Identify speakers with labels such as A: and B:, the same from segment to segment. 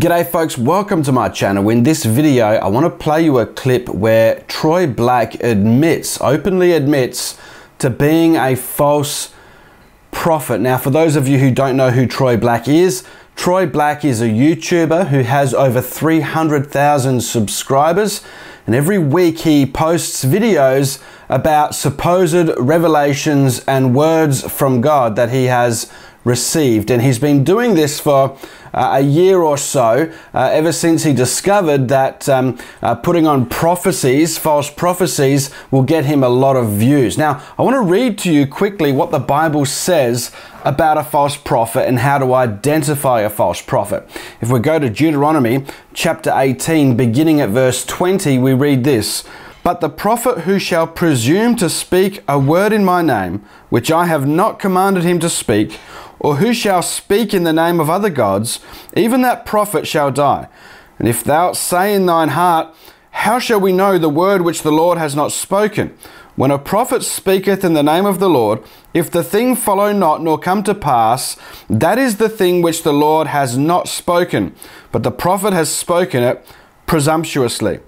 A: G'day folks, welcome to my channel. In this video, I want to play you a clip where Troy Black admits, openly admits, to being a false prophet. Now, for those of you who don't know who Troy Black is, Troy Black is a YouTuber who has over 300,000 subscribers, and every week he posts videos about supposed revelations and words from God that he has received. And he's been doing this for uh, a year or so, uh, ever since he discovered that um, uh, putting on prophecies, false prophecies, will get him a lot of views. Now, I want to read to you quickly what the Bible says about a false prophet and how to identify a false prophet. If we go to Deuteronomy chapter 18, beginning at verse 20, we read this. But the prophet who shall presume to speak a word in my name, which I have not commanded him to speak, or who shall speak in the name of other gods, even that prophet shall die. And if thou say in thine heart, How shall we know the word which the Lord has not spoken? When a prophet speaketh in the name of the Lord, if the thing follow not nor come to pass, that is the thing which the Lord has not spoken, but the prophet has spoken it presumptuously.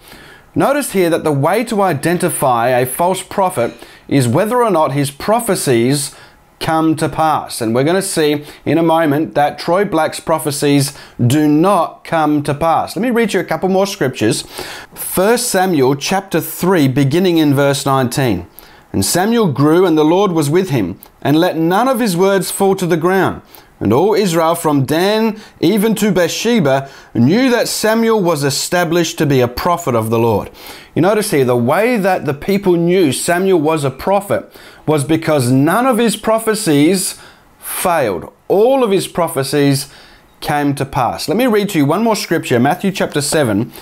A: Notice here that the way to identify a false prophet is whether or not his prophecies come to pass. And we're going to see in a moment that Troy Black's prophecies do not come to pass. Let me read you a couple more scriptures. 1 Samuel chapter 3 beginning in verse 19. And Samuel grew and the Lord was with him and let none of his words fall to the ground. And all Israel from Dan even to Beersheba knew that Samuel was established to be a prophet of the Lord. You notice here, the way that the people knew Samuel was a prophet was because none of his prophecies failed. All of his prophecies came to pass. Let me read to you one more scripture, Matthew chapter 7,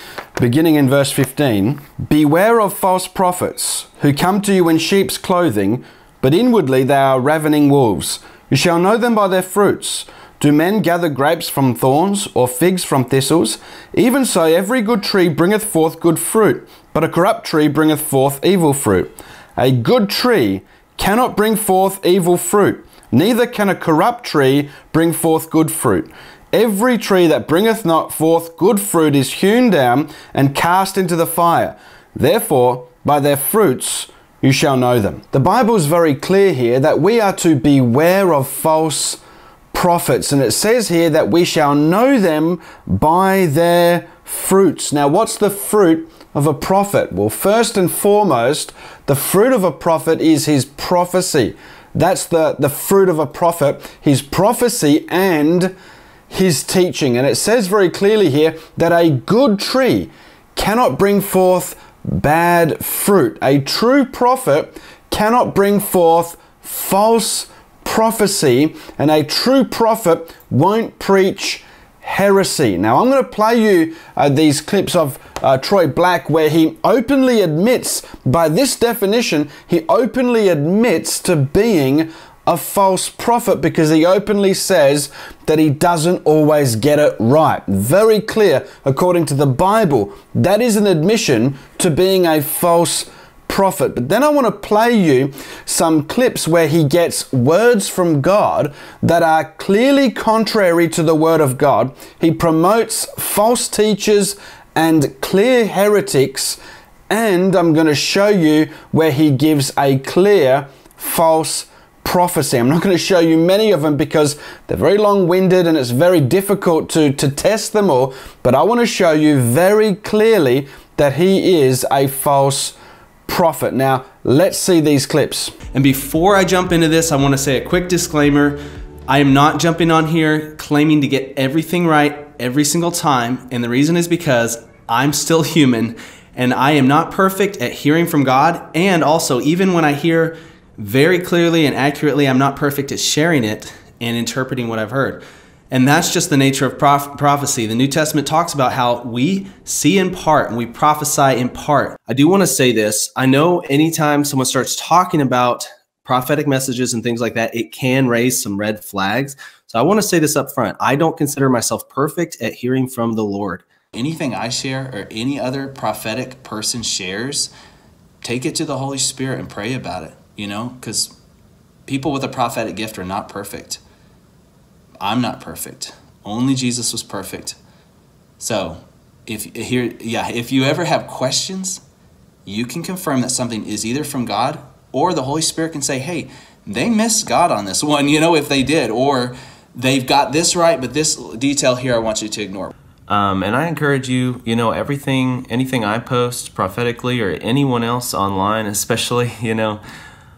A: beginning in verse 15. Beware of false prophets who come to you in sheep's clothing, but inwardly they are ravening wolves. You shall know them by their fruits. Do men gather grapes from thorns, or figs from thistles? Even so, every good tree bringeth forth good fruit, but a corrupt tree bringeth forth evil fruit. A good tree cannot bring forth evil fruit, neither can a corrupt tree bring forth good fruit. Every tree that bringeth not forth good fruit is hewn down and cast into the fire. Therefore, by their fruits, you shall know them. The Bible is very clear here that we are to beware of false prophets, and it says here that we shall know them by their fruits. Now, what's the fruit of a prophet? Well, first and foremost, the fruit of a prophet is his prophecy. That's the, the fruit of a prophet, his prophecy and his teaching. And it says very clearly here that a good tree cannot bring forth bad fruit. A true prophet cannot bring forth false prophecy, and a true prophet won't preach heresy. Now, I'm going to play you uh, these clips of uh, Troy Black where he openly admits, by this definition, he openly admits to being a false prophet because he openly says that he doesn't always get it right. Very clear, according to the Bible. That is an admission to being a false prophet. But then I want to play you some clips where he gets words from God that are clearly contrary to the word of God. He promotes false teachers and clear heretics. And I'm going to show you where he gives a clear false prophecy. I'm not going to show you many of them because they're very long winded and it's very difficult to, to test them all. But I want to show you very clearly that he is a false prophet. Now, let's see these clips.
B: And before I jump into this, I want to say a quick disclaimer. I am not jumping on here claiming to get everything right every single time. And the reason is because I'm still human and I am not perfect at hearing from God. And also, even when I hear very clearly and accurately. I'm not perfect at sharing it and interpreting what I've heard. And that's just the nature of prof- prophecy. The New Testament talks about how we see in part and we prophesy in part. I do want to say this. I know anytime someone starts talking about prophetic messages and things like that, it can raise some red flags. So I want to say this up front. I don't consider myself perfect at hearing from the Lord.
C: Anything I share or any other prophetic person shares, take it to the Holy Spirit and pray about it you know, because people with a prophetic gift are not perfect. I'm not perfect. Only Jesus was perfect. So, if here, yeah, if you ever have questions, you can confirm that something is either from God or the Holy Spirit can say, hey, they missed God on this one, you know, if they did, or they've got this right, but this detail here I want you to ignore.
D: Um, and I encourage you, you know, everything, anything I post prophetically or anyone else online, especially, you know,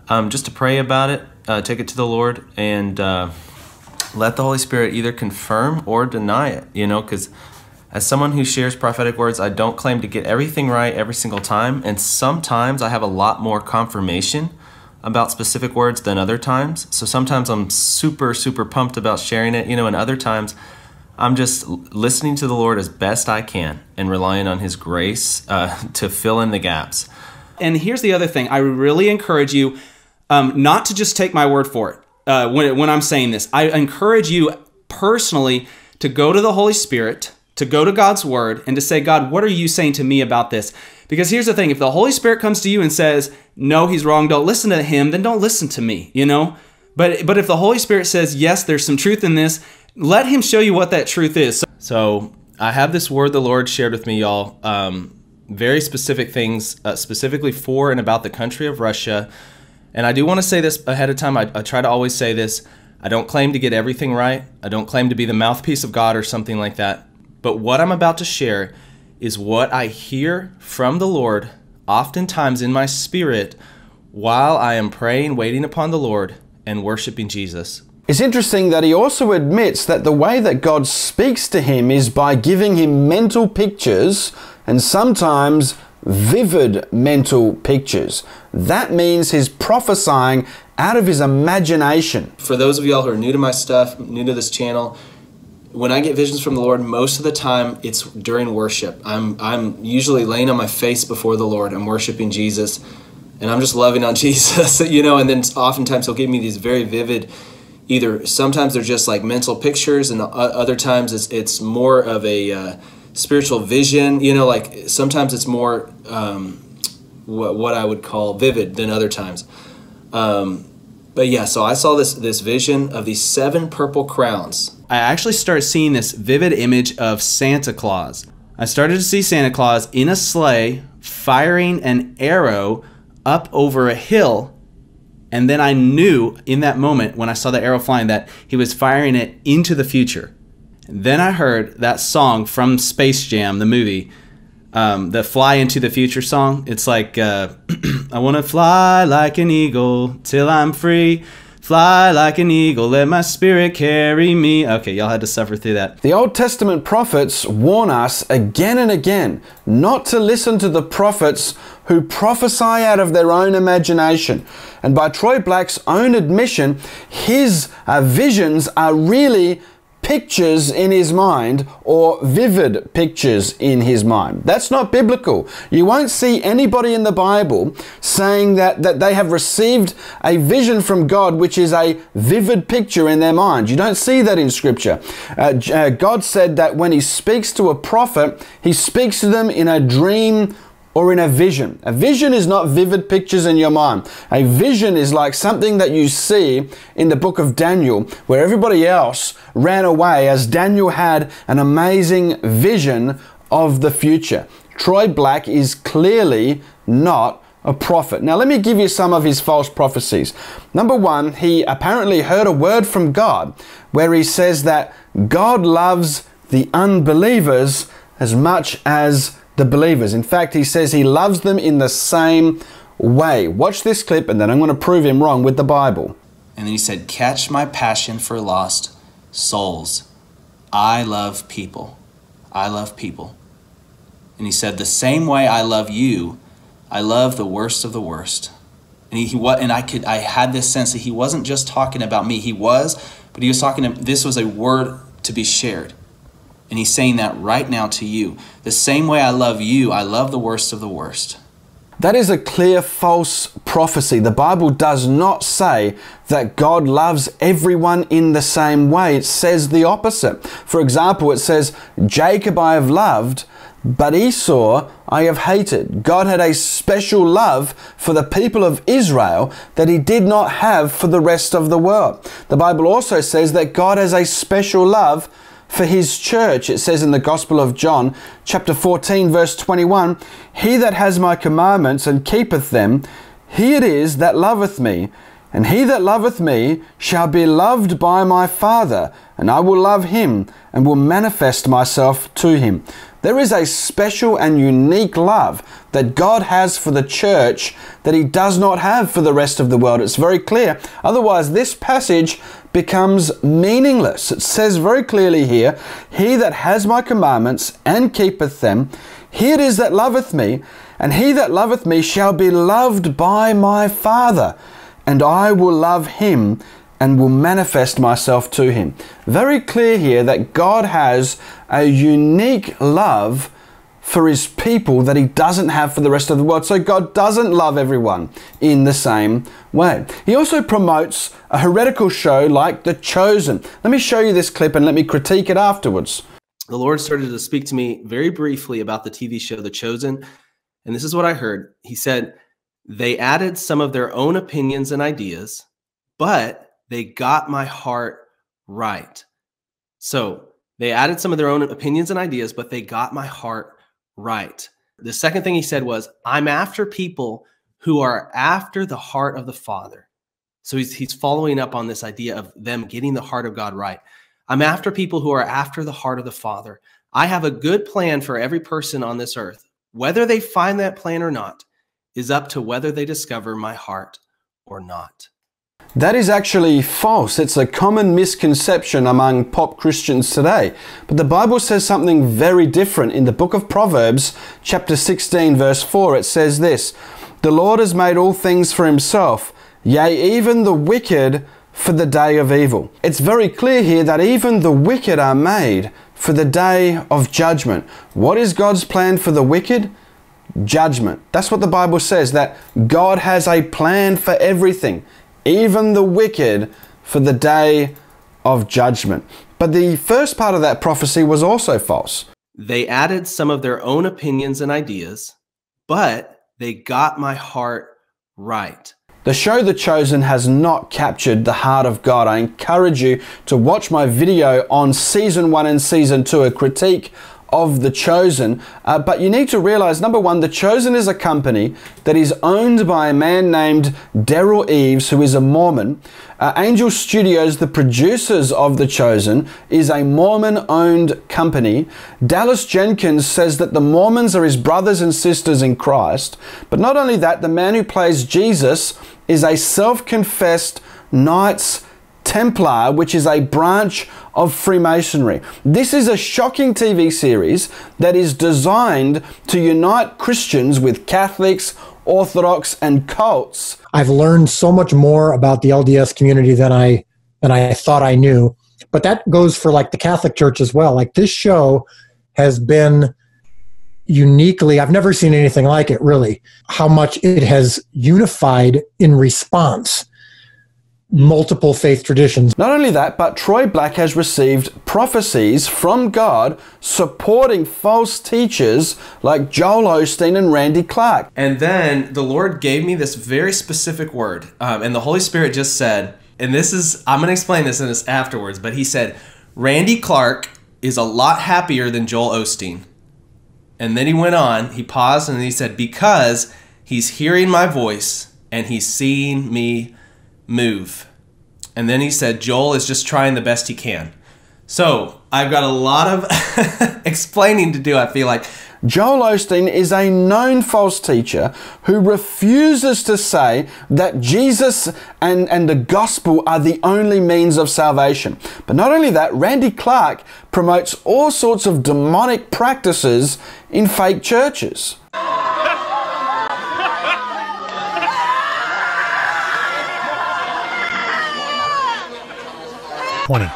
D: um, just to pray about it, uh, take it to the Lord, and uh, let the Holy Spirit either confirm or deny it, you know, because as someone who shares prophetic words, I don't claim to get everything right every single time, and sometimes I have a lot more confirmation about specific words than other times. So sometimes I'm super, super pumped about sharing it, you know, and other times I'm just listening to the Lord as best I can and relying on His grace uh, to fill in the gaps.
B: And here's the other thing I really encourage you um, not to just take my word for it uh, when, when I'm saying this. I encourage you personally to go to the Holy Spirit, to go to God's word, and to say, God, what are you saying to me about this? Because here's the thing if the Holy Spirit comes to you and says, no, he's wrong, don't listen to him, then don't listen to me, you know? But, but if the Holy Spirit says, yes, there's some truth in this, let him show you what that truth is. So I have this word the Lord shared with me, y'all. Um, very specific things, uh, specifically for and about the country of Russia. And I do want to say this ahead of time. I, I try to always say this. I don't claim to get everything right. I don't claim to be the mouthpiece of God or something like that. But what I'm about to share is what I hear from the Lord, oftentimes in my spirit, while I am praying, waiting upon the Lord, and worshiping Jesus.
A: It's interesting that he also admits that the way that God speaks to him is by giving him mental pictures and sometimes vivid mental pictures. That means he's prophesying out of his imagination.
C: For those of y'all who are new to my stuff, new to this channel, when I get visions from the Lord, most of the time it's during worship. I'm I'm usually laying on my face before the Lord. I'm worshiping Jesus, and I'm just loving on Jesus, you know. And then oftentimes He'll give me these very vivid, either sometimes they're just like mental pictures, and other times it's it's more of a uh, spiritual vision. You know, like sometimes it's more um, what what I would call vivid than other times. Um, but yeah, so I saw this this vision of these seven purple crowns
B: I actually started seeing this vivid image of Santa Claus. I started to see Santa Claus in a sleigh firing an arrow up over a hill. And then I knew in that moment when I saw the arrow flying that he was firing it into the future. Then I heard that song from Space Jam, the movie, um, the Fly Into the Future song. It's like, uh, I want to fly like an eagle till I'm free. Fly like an eagle, let my spirit carry me. Okay, y'all had to suffer through that.
A: The Old Testament prophets warn us again and again not to listen to the prophets who prophesy out of their own imagination. And by Troy Black's own admission, his uh, visions are really pictures in his mind or vivid pictures in his mind. That's not biblical. You won't see anybody in the Bible saying that, that they have received a vision from God which is a vivid picture in their mind. You don't see that in Scripture. Uh, uh, God said that when He speaks to a prophet, He speaks to them in a dream or in a vision. A vision is not vivid pictures in your mind. A vision is like something that you see in the book of Daniel, where everybody else ran away as Daniel had an amazing vision of the future. Troy Black is clearly not a prophet. Now, let me give you some of his false prophecies. Number one, he apparently heard a word from God where he says that God loves the unbelievers as much as the believers. In fact, he says he loves them in the same way. Watch this clip and then I'm going to prove him wrong with the Bible.
C: And then he said, Catch my passion for lost souls. I love people. I love people. And he said, The same way I love you, I love the worst of the worst. And he, what and I could I had this sense that he wasn't just talking about me. He was, but he was talking to this was a word to be shared. And he's saying that right now to you. The same way I love you, I love the worst of the worst.
A: That is a clear false prophecy. The Bible does not say that God loves everyone in the same way. It says the opposite. For example, it says, Jacob I have loved, but Esau I have hated. God had a special love for the people of Israel that he did not have for the rest of the world. The Bible also says that God has a special love for his church. It says in the Gospel of John, chapter 14, verse 21 He that has my commandments and keepeth them, he it is that loveth me. And he that loveth me shall be loved by my Father, and I will love him and will manifest myself to him. There is a special and unique love that God has for the church that He does not have for the rest of the world. It's very clear. Otherwise, this passage becomes meaningless. It says very clearly here He that has my commandments and keepeth them, he it is that loveth me, and he that loveth me shall be loved by my Father, and I will love him and will manifest myself to him. Very clear here that God has a unique love for his people that he doesn't have for the rest of the world. So God doesn't love everyone in the same way. He also promotes a heretical show like The Chosen. Let me show you this clip and let me critique it afterwards.
B: The Lord started to speak to me very briefly about the TV show The Chosen. And this is what I heard. He said, They added some of their own opinions and ideas, but they got my heart right. So they added some of their own opinions and ideas, but they got my heart right. The second thing he said was, I'm after people who are after the heart of the Father. So he's, he's following up on this idea of them getting the heart of God right. I'm after people who are after the heart of the Father. I have a good plan for every person on this earth. Whether they find that plan or not is up to whether they discover my heart or not.
A: That is actually false. It's a common misconception among pop Christians today. But the Bible says something very different. In the book of Proverbs, chapter 16, verse 4, it says this The Lord has made all things for himself, yea, even the wicked for the day of evil. It's very clear here that even the wicked are made for the day of judgment. What is God's plan for the wicked? Judgment. That's what the Bible says, that God has a plan for everything even the wicked, for the day of judgment. But the first part of that prophecy was also false.
B: They added some of their own opinions and ideas, but they got my heart right.
A: The show The Chosen has not captured the heart of God. I encourage you to watch my video on season one and season two, a critique of The Chosen. Uh, but you need to realize number one, The Chosen is a company that is owned by a man named Derral Eves, who is a Mormon. Uh, Angel Studios, the producers of The Chosen, is a Mormon owned company. Dallas Jenkins says that the Mormons are his brothers and sisters in Christ. But not only that, the man who plays Jesus is a self confessed Knights Templar, which is a branch of Freemasonry. This is a shocking TV series that is designed to unite Christians with Catholics, Orthodox, and cults.
E: I've learned so much more about the LDS community than I than I thought I knew. But that goes for like the Catholic Church as well. Like this show has been uniquely I've never seen anything like it really. How much it has unified in response multiple faith traditions.
A: Not only that, but Troy Black has received prophecies from God supporting false teachers like Joel Osteen and Randy Clark.
B: And then the Lord gave me this very specific word, um, and the Holy Spirit just said, and this is, I'm going to explain this in this afterwards, but he said, Randy Clark is a lot happier than Joel Osteen. And then he went on, he paused, and he said, Because he's hearing my voice and he's seeing me move. And then he said, Joel is just trying the best he can. So I've got a lot of explaining to do, I feel like.
A: Joel Osteen is a known false teacher who refuses to say that Jesus and, and the gospel are the only means of salvation. But not only that, Randy Clark promotes all sorts of demonic practices in fake churches.
F: 20.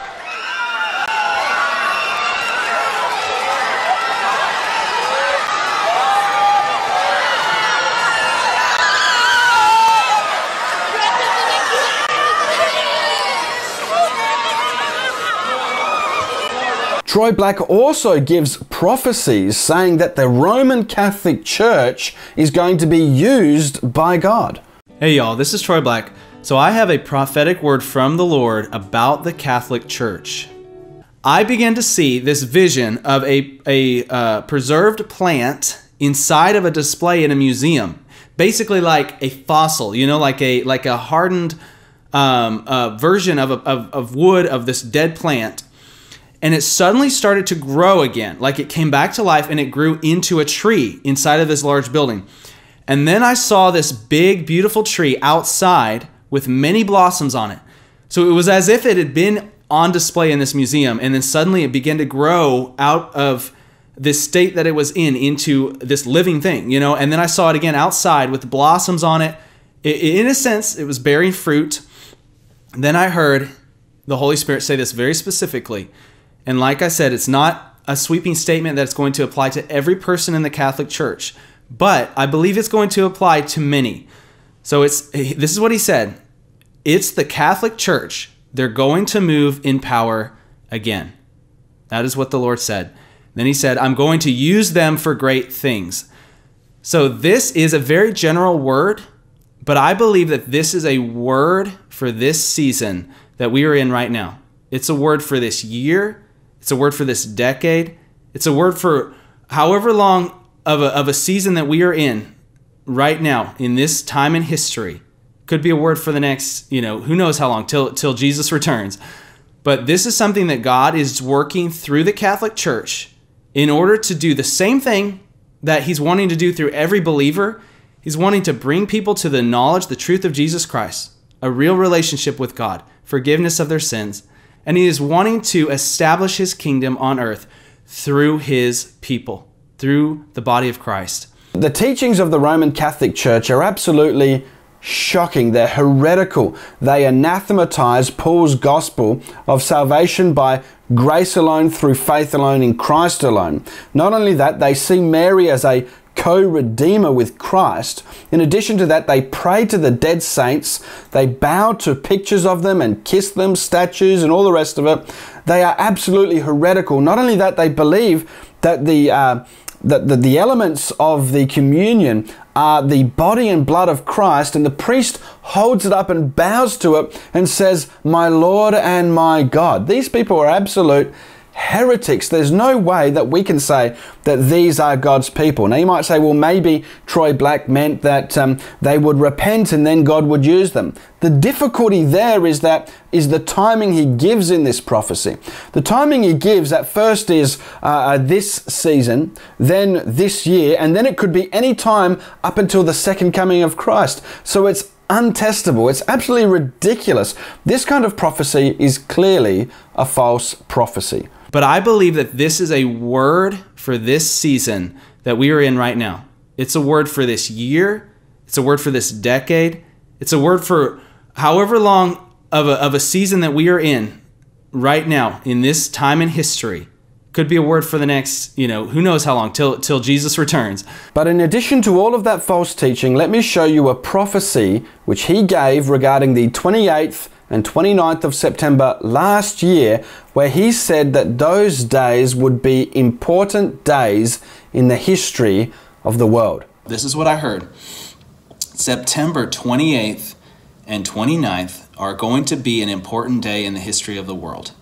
A: Troy Black also gives prophecies saying that the Roman Catholic Church is going to be used by God.
B: Hey y'all, this is Troy Black. So I have a prophetic word from the Lord about the Catholic Church. I began to see this vision of a, a uh, preserved plant inside of a display in a museum, basically like a fossil, you know, like a like a hardened um, uh, version of, a, of of wood of this dead plant, and it suddenly started to grow again, like it came back to life and it grew into a tree inside of this large building. And then I saw this big, beautiful tree outside with many blossoms on it. So it was as if it had been on display in this museum, and then suddenly it began to grow out of this state that it was in into this living thing, you know. And then I saw it again outside with blossoms on it. In a sense, it was bearing fruit. Then I heard the Holy Spirit say this very specifically. And like I said, it's not a sweeping statement that's going to apply to every person in the Catholic Church, but I believe it's going to apply to many. So it's this is what he said. It's the Catholic Church they're going to move in power again. That is what the Lord said. Then he said, I'm going to use them for great things. So this is a very general word, but I believe that this is a word for this season that we are in right now. It's a word for this year, it's a word for this decade, it's a word for however long of a, of a season that we are in right now in this time in history could be a word for the next, you know, who knows how long till till Jesus returns. But this is something that God is working through the Catholic Church in order to do the same thing that he's wanting to do through every believer. He's wanting to bring people to the knowledge, the truth of Jesus Christ, a real relationship with God, forgiveness of their sins, and he is wanting to establish his kingdom on earth through his people, through the body of Christ.
A: The teachings of the Roman Catholic Church are absolutely shocking. They're heretical. They anathematize Paul's gospel of salvation by grace alone, through faith alone, in Christ alone. Not only that, they see Mary as a co redeemer with Christ. In addition to that, they pray to the dead saints, they bow to pictures of them and kiss them, statues, and all the rest of it. They are absolutely heretical. Not only that, they believe that the uh, that the, the elements of the communion are the body and blood of Christ, and the priest holds it up and bows to it and says, My Lord and my God. These people are absolute heretics. There's no way that we can say that these are God's people. Now, you might say, well, maybe Troy Black meant that um, they would repent and then God would use them. The difficulty there is that is the timing he gives in this prophecy. The timing he gives at first is uh, uh this season, then this year, and then it could be any time up until the second coming of Christ. So it's untestable. It's absolutely ridiculous. This kind of prophecy is clearly a false prophecy.
B: But I believe that this is a word for this season that we are in right now. It's a word for this year, it's a word for this decade, it's a word for however long of a, of a season that we are in right now in this time in history could be a word for the next, you know, who knows how long till till Jesus returns.
A: But in addition to all of that false teaching, let me show you a prophecy which he gave regarding the 28th and 29th of September last year, where he said that those days would be important days in the history of the world.
C: This is what I heard. September 28th and 29th are going to be an important day in the history of the world.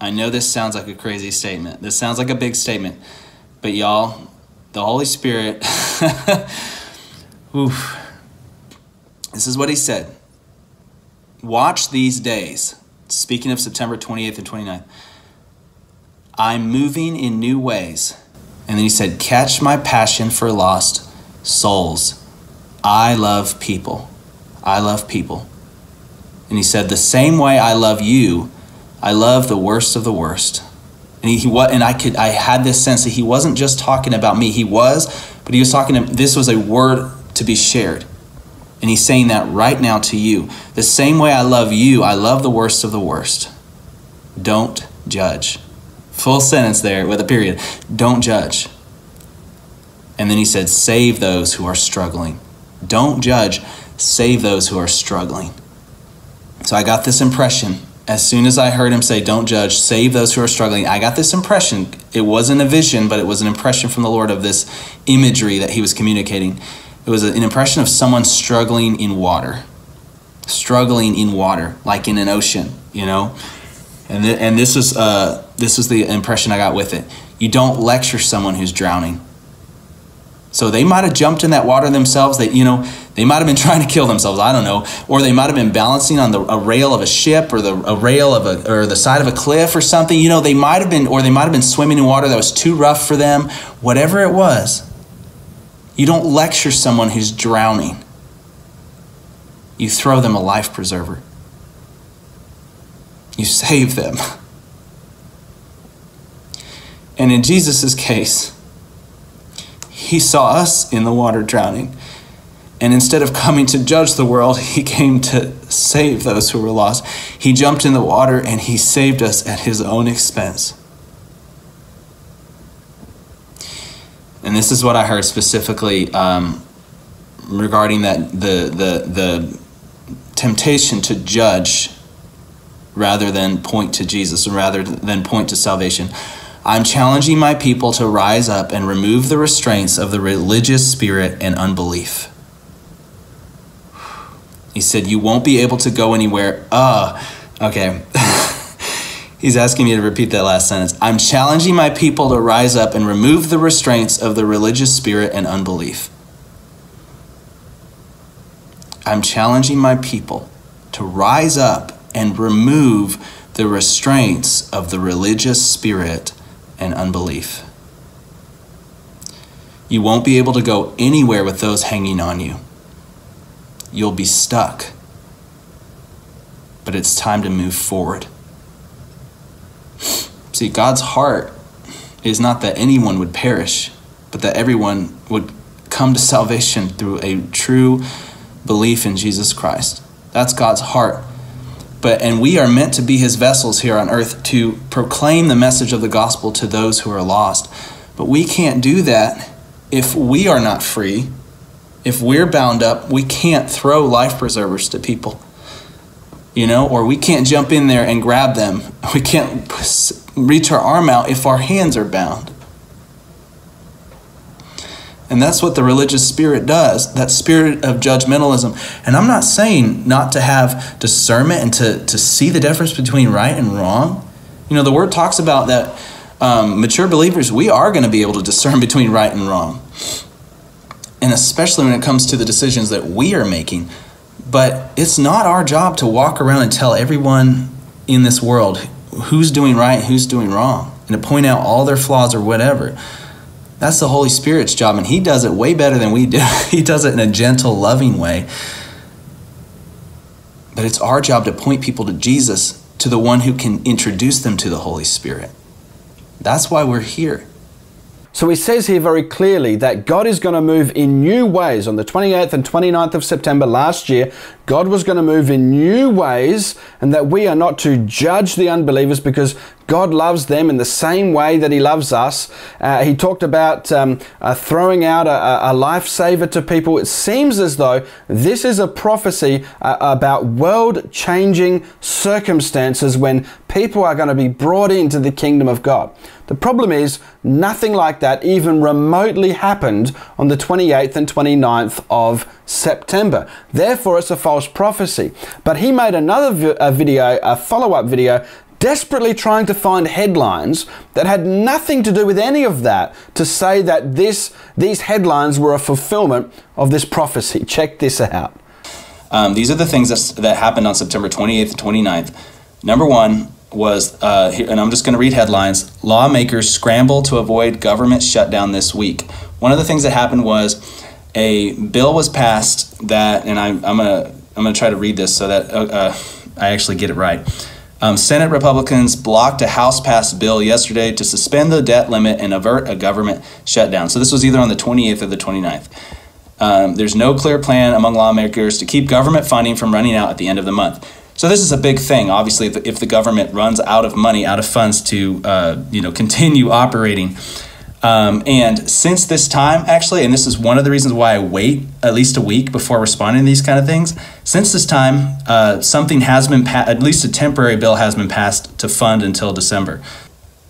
C: I know this sounds like a crazy statement. This sounds like a big statement. But y'all, the Holy Spirit, oof, this is what he said. Watch these days. Speaking of September 28th and 29th. I'm moving in new ways. And then he said, Catch my passion for lost souls. I love people. I love people. And he said, The same way I love you, I love the worst of the worst. And he, what and I could I had this sense that he wasn't just talking about me. He was, but he was talking to this was a word to be shared. And he's saying that right now to you. The same way I love you, I love the worst of the worst. Don't judge. Full sentence there with a period. Don't judge. And then he said, Save those who are struggling. Don't judge, save those who are struggling. So I got this impression as soon as I heard him say, Don't judge, save those who are struggling. I got this impression. It wasn't a vision, but it was an impression from the Lord of this imagery that he was communicating. It was an impression of someone struggling in water, struggling in water, like in an ocean, you know. And th- and this is uh, this was the impression I got with it. You don't lecture someone who's drowning. So they might have jumped in that water themselves. That you know, they might have been trying to kill themselves. I don't know, or they might have been balancing on the a rail of a ship or the a rail of a or the side of a cliff or something. You know, they might have been, or they might have been swimming in water that was too rough for them. Whatever it was, you don't lecture someone who's drowning. You throw them a life preserver. You save them. And in Jesus' case, he saw us in the water drowning. And instead of coming to judge the world, he came to save those who were lost. He jumped in the water and he saved us at his own expense. And this is what I heard specifically um, regarding that the, the, the temptation to judge rather than point to Jesus and rather than point to salvation. I'm challenging my people to rise up and remove the restraints of the religious spirit and unbelief. He said, You won't be able to go anywhere. Uh, okay. He's asking me to repeat that last sentence. I'm challenging my people to rise up and remove the restraints of the religious spirit and unbelief. I'm challenging my people to rise up and remove the restraints of the religious spirit and unbelief. You won't be able to go anywhere with those hanging on you. You'll be stuck. But it's time to move forward. See, God's heart is not that anyone would perish, but that everyone would come to salvation through a true belief in Jesus Christ. That's God's heart. But and we are meant to be his vessels here on earth to proclaim the message of the gospel to those who are lost. But we can't do that if we are not free. If we're bound up we can't throw life preservers to people you know or we can't jump in there and grab them we can't reach our arm out if our hands are bound and that's what the religious spirit does, that spirit of judgmentalism. And I'm not saying not to have discernment and to, to see the difference between right and wrong. You know, the word talks about that um, mature believers, we are going to be able to discern between right and wrong. And especially when it comes to the decisions that we are making. But it's not our job to walk around and tell everyone in this world who's doing right, who's doing wrong, and to point out all their flaws or whatever. That's the Holy Spirit's job, and He does it way better than we do. he does it in a gentle, loving way. But it's our job to point people to Jesus, to the one who can introduce them to the Holy Spirit. That's why we're here.
A: So he says here very clearly that God is going to move in new ways. On the 28th and 29th of September last year, God was going to move in new ways, and that we are not to judge the unbelievers because God loves them in the same way that He loves us. Uh, he talked about um, uh, throwing out a, a lifesaver to people. It seems as though this is a prophecy uh, about world changing circumstances when people are going to be brought into the kingdom of God. The problem is, nothing like that even remotely happened on the 28th and 29th of September. Therefore, it's a false prophecy. But he made another vi- video, a follow up video, desperately trying to find headlines that had nothing to do with any of that to say that this, these headlines were a fulfillment of this prophecy. Check this out.
C: Um, these are the things that, that happened on September 28th and 29th. Number one was, uh, and I'm just going to read headlines lawmakers scramble to avoid government shutdown this week. One of the things that happened was a bill was passed that, and I, am going to I'm going to try to read this so that uh, uh, I actually get it right. Um, Senate Republicans blocked a House passed bill yesterday to suspend the debt limit and avert a government shutdown. So this was either on the 28th or the 29th. Um, there's no clear plan among lawmakers to keep government funding from running out at the end of the month. So this is a big thing. Obviously, if the government runs out of money, out of funds to uh, you know continue operating, um, and since this time, actually, and this is one of the reasons why I wait at least a week before responding to these kind of things. Since this time, uh, something has been pa- at least a temporary bill has been passed to fund until December.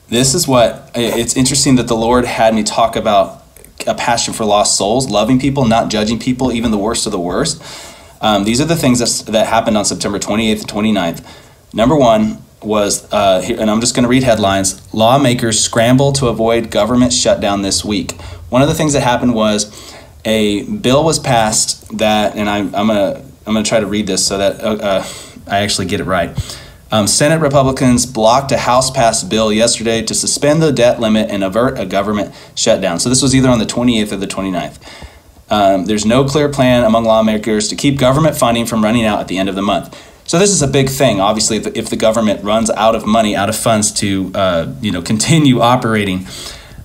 C: This is what it's interesting that the Lord had me talk about a passion for lost souls, loving people, not judging people, even the worst of the worst. Um, these are the things that, that happened on September 28th and 29th. Number one, was, uh, and I'm just going to read headlines Lawmakers scramble to avoid government shutdown this week. One of the things that happened was a bill was passed that, and I, I'm going to I'm going to try to read this so that uh, uh, I actually get it right. Um, Senate Republicans blocked a House passed bill yesterday to suspend the debt limit and avert a government shutdown. So this was either on the 28th or the 29th. Um, there's no clear plan among lawmakers to keep government funding from running out at the end of the month. So this is a big thing. Obviously, if, the government runs out of money, out of funds to uh, you know continue operating,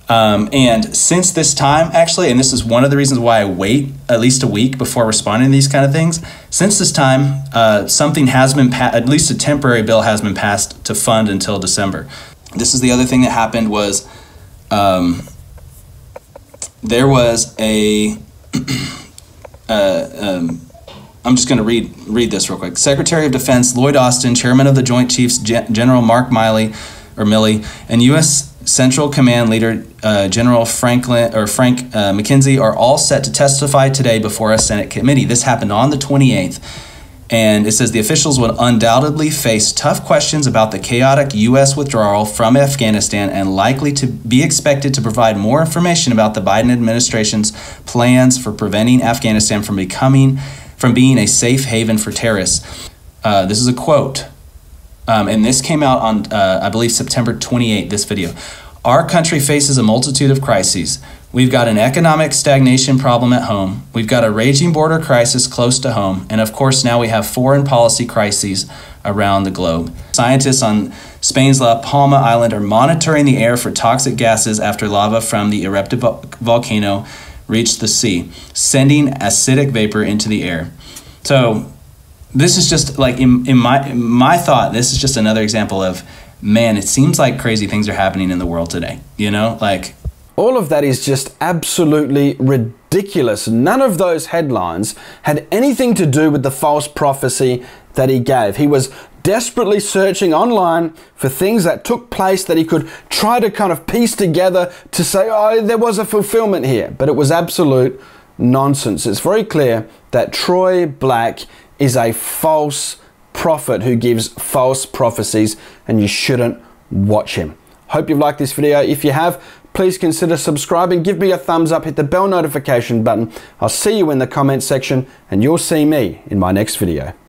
C: um, and since this time, actually, and this is one of the reasons why I wait at least a week before responding to these kind of things. Since this time, uh, something has been pa- at least a temporary bill has been passed to fund until December. This is the other thing that happened was um, there was a uh, um, I'm just going to read read this real quick. Secretary of Defense Lloyd Austin, Chairman of the Joint Chiefs Gen- General Mark Miley or Milley, and U.S. Central Command Leader uh, General Franklin or Frank uh, McKenzie are all set to testify today before a Senate committee. This happened on the 28th. And it says the officials will undoubtedly face tough questions about the chaotic U.S. withdrawal from Afghanistan and likely to be expected to provide more information about the Biden administration's plans for preventing Afghanistan from becoming from being a safe haven for terrorists. Uh, this is a quote, um, and this came out on uh, I believe September 28. This video. Our country faces a multitude of crises. We've got an economic stagnation problem at home. We've got a raging border crisis close to home. And of course, now we have foreign policy crises around the globe. Scientists on Spain's La Palma Island are monitoring the air for toxic gases after lava from the eruptive volcano reached the sea, sending acidic vapor into the air. So, this is just like in, in my in my thought, this is just another example of man, it seems like crazy things are happening in the world today. You know, like
A: all of that is just absolutely ridiculous. None of those headlines had anything to do with the false prophecy that he gave. He was desperately searching online for things that took place that he could try to kind of piece together to say, oh, there was a fulfillment here. But it was absolute nonsense. It's very clear that Troy Black is a false prophet who gives false prophecies, and you shouldn't watch him. Hope you've liked this video. If you have, please consider subscribing, give me a thumbs up, hit the bell notification button. I'll see you in the comments section and you'll see me in my next video.